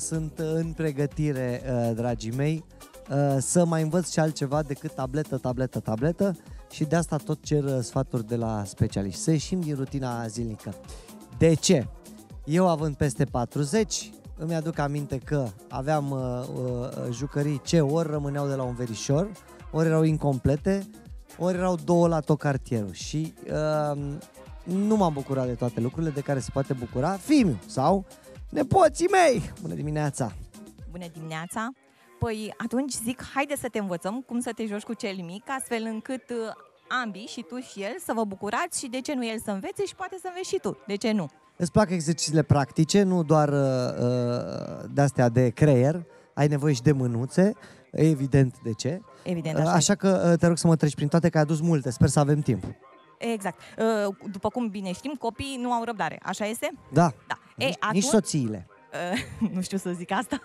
Sunt în pregătire, uh, dragii mei, uh, să mai învăț și altceva decât tabletă, tabletă, tabletă și de asta tot cer uh, sfaturi de la specialiști. Să ieșim din rutina zilnică. De ce? Eu având peste 40, îmi aduc aminte că aveam uh, uh, jucării ce ori rămâneau de la un verișor, ori erau incomplete, ori erau două la tot cartierul și uh, nu m-am bucurat de toate lucrurile de care se poate bucura fiul sau nepoții mei. Bună dimineața! Bună dimineața! Păi atunci zic, haide să te învățăm cum să te joci cu cel mic, astfel încât uh, ambii, și tu și el, să vă bucurați și de ce nu el să învețe și poate să înveți și tu. De ce nu? Îți plac exercițiile practice, nu doar uh, uh, de-astea de creier, ai nevoie și de mânuțe, evident de ce. Evident, Uh, așa, Așa că uh, te rog să mă treci prin toate, că ai adus multe, sper să avem timp. Exact. Uh, După cum bine știm, copiii nu au răbdare. Așa este? Da, Da. Nici, Ei, atunci, nici soțiile. Uh, nu știu să zic asta,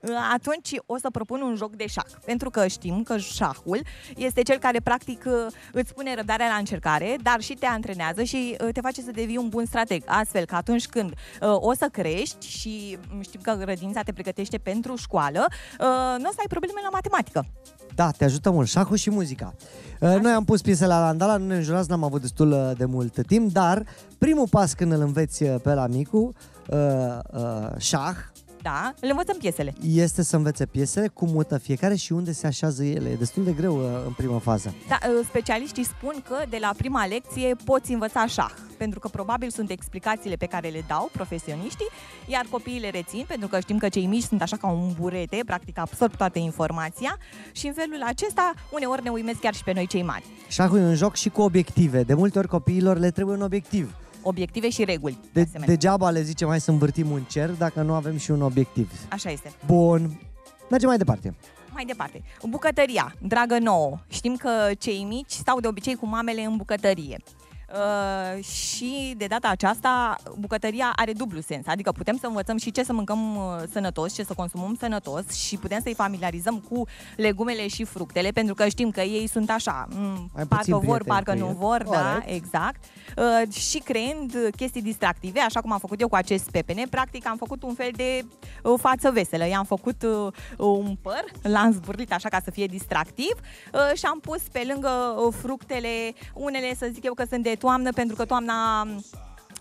Uh, atunci o să propun un joc de șah. Pentru că știm că șahul este cel care practic uh, îți pune răbdarea la încercare, dar și te antrenează și uh, te face să devii un bun strateg. Astfel că atunci când uh, o să crești și mm, știm că grădința te pregătește pentru școală, uh, nu o să ai probleme la matematică. Da, te ajută mult, șahul și muzica. Uh, Noi am pus piesele la Landala, nu ne înjurați, n-am avut destul uh, de mult timp, dar primul pas când îl înveți uh, pe la micu, uh, uh, șah, Da, îl învățăm piesele. este să învețe piesele, cum mută fiecare și unde se așează ele. E destul de greu uh, în prima fază. Da, uh, specialiștii spun că de la prima lecție poți învăța șah, pentru că probabil sunt explicațiile pe care le dau profesioniștii, iar copiii le rețin, pentru că știm că cei mici sunt așa ca un burete, practic absorb toată informația și în felul acesta uneori ne uimesc chiar și pe noi cei mari. Șahul e un joc și cu obiective. De multe ori copiilor le trebuie un obiectiv. Obiective și reguli, de, De, asemenea. degeaba le zicem hai să învârtim un cer dacă nu avem și un obiectiv. Așa este. Bun. Mergem mai departe. Mai departe, bucătăria, dragă nouă. Știm că cei mici stau de obicei cu mamele în bucătărie. Uh, și de data aceasta bucătăria are dublu sens, adică putem să învățăm și ce să mâncăm uh, sănătos, ce să consumăm sănătos și putem să-i familiarizăm cu legumele și fructele, pentru că știm că ei sunt așa, m, Mai parcă puțin vor, prieteni parcă cu nu el. vor, da, Corect. exact. Uh, și creând uh, chestii distractive, așa cum am făcut eu cu acest pepene, practic am făcut un fel de uh, față veselă. I-am făcut uh, un păr, l-am zburlit așa ca să fie distractiv uh, și am pus pe lângă uh, fructele, unele să zic eu că sunt de toamnă, pentru că toamna um,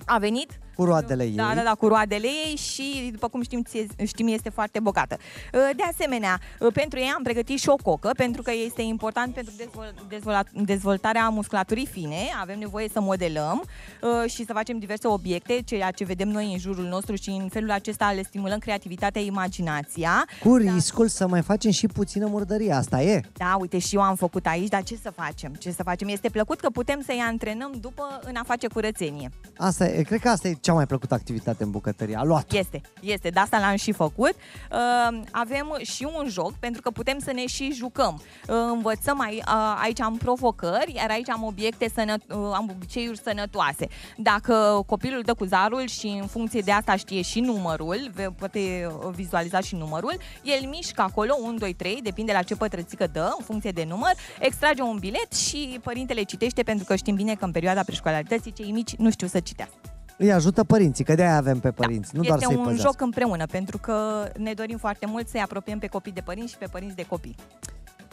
a venit. Cu roadele ei. Da, da, da, cu roadele ei și, după cum știm, ție- știm este foarte bogată. Uh, De asemenea, uh, pentru ei am pregătit și o cocă, pentru că este important pentru dezvol- dezvola- dezvoltarea musculaturii fine. Avem nevoie să modelăm uh, și să facem diverse obiecte, ceea ce vedem noi în jurul nostru și în felul acesta le stimulăm creativitatea, imaginația. Cu riscul să mai facem și puțină murdărie. Asta e. Da, uite, și eu am făcut aici, dar ce să facem? Ce să facem? Este plăcut că putem să-i antrenăm după în a face curățenie. Asta e, cred că asta e cea mai plăcută activitate în bucătărie. A luat. Este, este, de asta l-am și făcut. Uh, avem și un joc, pentru că putem să ne și jucăm. Uh, învățăm, ai, uh, aici am provocări, iar aici am obiecte, sănă, uh, am obiceiuri sănătoase. Dacă copilul dă cu zarul și în funcție de asta știe și numărul, ve- poate vizualiza și numărul, el mișcă acolo, 1, 2, 3, depinde la ce pătrățică dă, în funcție de număr, extrage un bilet și părintele citește, pentru că știm bine că în perioada preșcolarității cei mici nu știu să citească. Îi ajută părinții, că de-aia avem pe părinți, nu doar Da. este să-i un păzească. joc împreună, pentru că ne dorim foarte mult să-i apropiem pe copii de părinți și pe părinți de copii.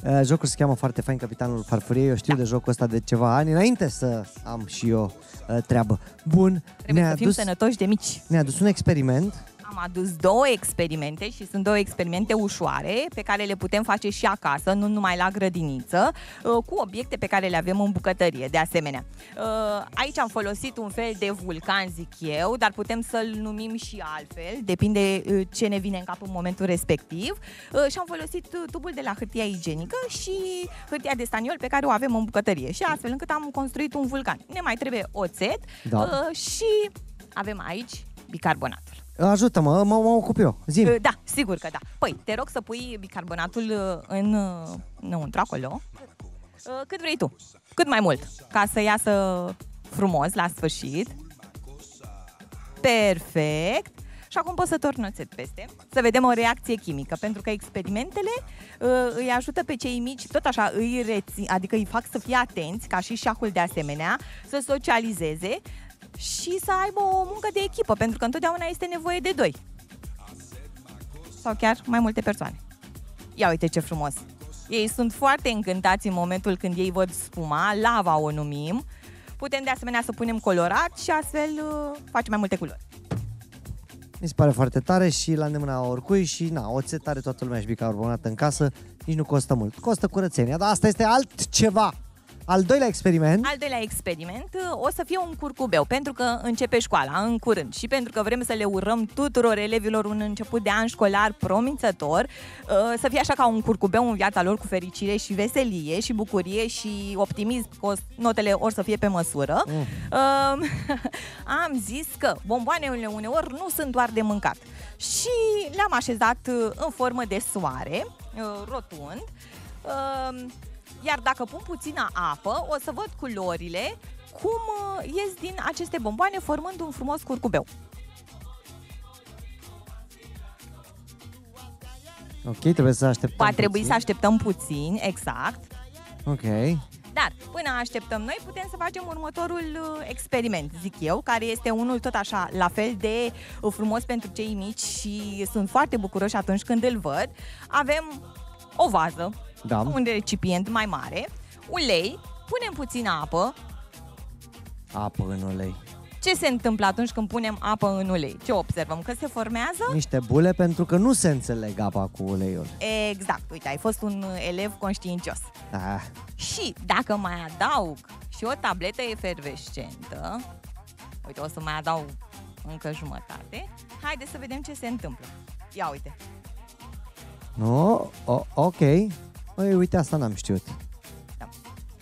Uh, Jocul se cheamă foarte fain Capitanul Farfurie. Eu știu de jocul ăsta de ceva ani, înainte să am și eu uh, treabă. Bun, Trebuie ne-a să fim adus, sănătoși de mici. ne-a adus un experiment. Am adus două experimente și sunt două experimente ușoare pe care le putem face și acasă, nu numai la grădiniță, uh, cu obiecte pe care le avem în bucătărie, de asemenea. Uh, Aici am folosit un fel de vulcan, zic eu, dar putem să-l numim și altfel, depinde uh, ce ne vine în cap în momentul respectiv. Uh, Și am folosit uh, tubul de la hârtia igienică și hârtia de staniol pe care o avem în bucătărie și astfel încât am construit un vulcan. Ne mai trebuie oțet Da. uh, și avem aici bicarbonatul. Ajută-mă, mă, mă ocup eu. Zim. Uh, Da, sigur că da. Păi, te rog să pui bicarbonatul uh, în, uh, înăuntru acolo. Uh, Cât vrei tu. Cât mai mult. Ca să iasă frumos la sfârșit. Perfect. Și acum poți să torni oțet peste, să vedem o reacție chimică, pentru că experimentele uh, îi ajută pe cei mici, tot așa, îi rețin, adică îi fac să fie atenți, ca și șahul de asemenea, să socializeze și să aibă o muncă de echipă, pentru că întotdeauna este nevoie de doi. sau chiar mai multe persoane. Ia uite ce frumos! Ei sunt foarte încântați în momentul când ei văd spuma, lava o numim. Putem de asemenea să punem colorat și astfel uh, facem mai multe culori. Mi se pare foarte tare și la îndemâna oricui și na, oțet are toată lumea și bicarbonat în casă, nici nu costă mult. Costă curățenia, dar asta este altceva. Al doilea experiment. Al doilea experiment uh, o să fie un curcubeu, pentru că începe școala în curând și pentru că vrem să le urăm tuturor elevilor un început de an școlar promițător, uh, să fie așa ca un curcubeu în viața lor cu fericire și veselie și bucurie și optimism, că notele or să fie pe măsură. Mm. Am zis că bomboanele uneori nu sunt doar de mâncat și le-am așezat uh, în formă de soare, rotund, iar dacă pun puțină apă, o să văd culorile cum uh, ies din aceste bomboane formând un frumos curcubeu. Ok, trebuie să așteptăm Va trebui puțin. să așteptăm puțin, exact. Ok. Dar până așteptăm noi, putem să facem următorul uh, experiment, zic eu, care este unul tot așa, la fel de uh, frumos pentru cei mici și sunt foarte bucuroși atunci când îl văd. Avem o vază da. un recipient mai mare, ulei, punem puțină apă. Apă în ulei. Ce se întâmplă atunci când punem apă în ulei? Ce observăm? Că se formează? Niște bule pentru că nu se înțeleg apa cu uleiul. Exact. Uite, ai fost un elev conștiincios. Da. Și dacă mai adaug și o tabletă efervescentă, uite, o să mai adaug încă jumătate, haide să vedem ce se întâmplă. Ia uite. No, o, ok. Păi, uite, asta n-am știut. Da.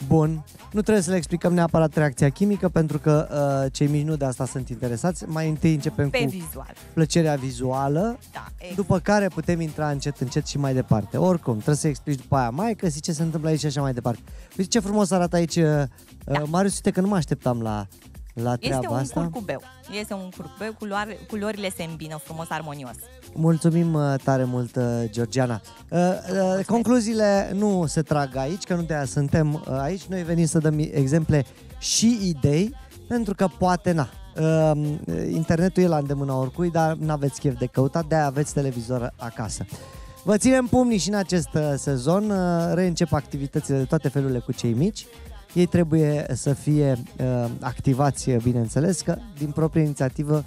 Bun. Nu trebuie să le explicăm neapărat reacția chimică, pentru că uh, cei mici nu de asta sunt interesați. Mai întâi începem Pe cu vizual. plăcerea vizuală, Da, exact. după care putem intra încet, încet și mai departe. Oricum, trebuie să explici după aia mai că ce se întâmplă aici și așa mai departe. Uite ce frumos arată aici, uh, da. Marius, uite că nu mă așteptam la, la treaba Este un asta. curcubeu. Este un curcubeu, culoare, culorile se îmbină frumos, armonios. Mulțumim uh, tare mult, uh, Georgiana. Uh, uh, concluziile nu se trag aici, că nu de aia suntem uh, aici. Noi venim să dăm exemple și idei, pentru că poate, na, uh, internetul e la îndemâna oricui, dar nu aveți chef de căutat, de-aia aveți televizor acasă. Vă ținem pumnii și în acest uh, sezon, uh, reîncep activitățile de toate felurile cu cei mici. Ei trebuie să fie uh, activați, bineînțeles, că din proprie inițiativă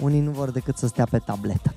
unii nu vor decât să stea pe tabletă.